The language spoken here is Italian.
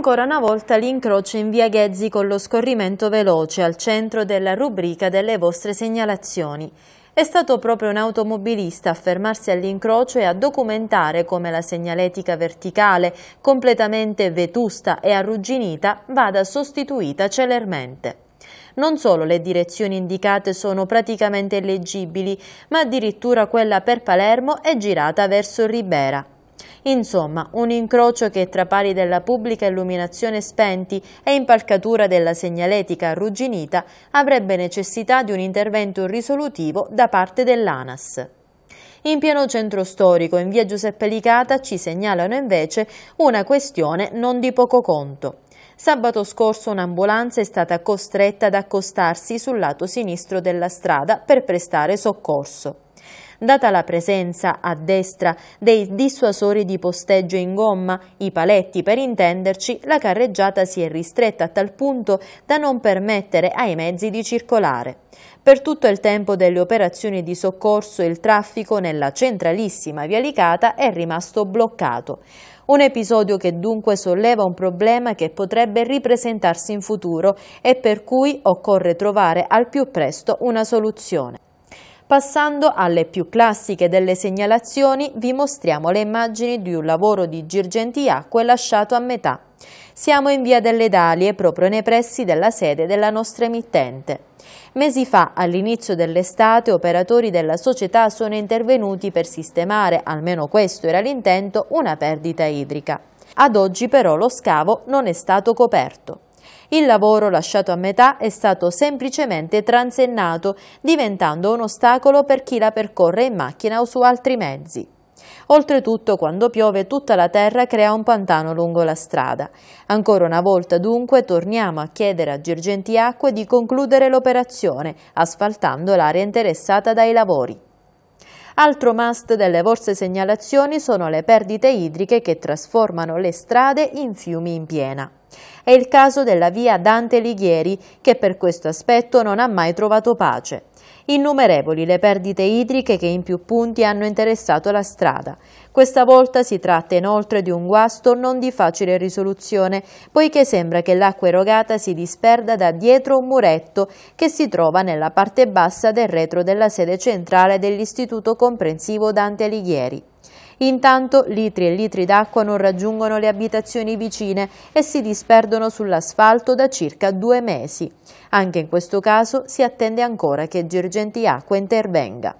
Ancora una volta l'incrocio in via Ghezzi con lo scorrimento veloce al centro della rubrica delle vostre segnalazioni. È stato proprio un automobilista a fermarsi all'incrocio e a documentare come la segnaletica verticale, completamente vetusta e arrugginita, vada sostituita celermente. Non solo le direzioni indicate sono praticamente illeggibili, ma addirittura quella per Palermo è girata verso Ribera. Insomma, un incrocio che tra pali della pubblica illuminazione spenti e impalcatura della segnaletica arrugginita avrebbe necessità di un intervento risolutivo da parte dell'ANAS. In pieno centro storico, in via Giuseppe Licata, ci segnalano invece una questione non di poco conto. Sabato scorso un'ambulanza è stata costretta ad accostarsi sul lato sinistro della strada per prestare soccorso. Data la presenza a destra dei dissuasori di posteggio in gomma, i paletti per intenderci, la carreggiata si è ristretta a tal punto da non permettere ai mezzi di circolare. Per tutto il tempo delle operazioni di soccorso il traffico nella centralissima via Licata è rimasto bloccato. Un episodio che dunque solleva un problema che potrebbe ripresentarsi in futuro e per cui occorre trovare al più presto una soluzione. Passando alle più classiche delle segnalazioni, vi mostriamo le immagini di un lavoro di Girgentiacque lasciato a metà. Siamo in via delle Dalie, proprio nei pressi della sede della nostra emittente. Mesi fa, all'inizio dell'estate, operatori della società sono intervenuti per sistemare, almeno questo era l'intento, una perdita idrica. Ad oggi però lo scavo non è stato coperto. Il lavoro lasciato a metà è stato semplicemente transennato, diventando un ostacolo per chi la percorre in macchina o su altri mezzi. Oltretutto, quando piove, tutta la terra crea un pantano lungo la strada. Ancora una volta, dunque, torniamo a chiedere a Girgenti Acque di concludere l'operazione, asfaltando l'area interessata dai lavori. Altro must delle vostre segnalazioni sono le perdite idriche che trasformano le strade in fiumi in piena. È il caso della via Dante Alighieri che per questo aspetto non ha mai trovato pace. Innumerevoli le perdite idriche che in più punti hanno interessato la strada. Questa volta si tratta inoltre di un guasto non di facile risoluzione, poiché sembra che l'acqua erogata si disperda da dietro un muretto che si trova nella parte bassa del retro della sede centrale dell'Istituto Comprensivo Dante Alighieri. Intanto litri e litri d'acqua non raggiungono le abitazioni vicine e si disperdono sull'asfalto da circa due mesi. Anche in questo caso si attende ancora che Girgenti Acqua intervenga.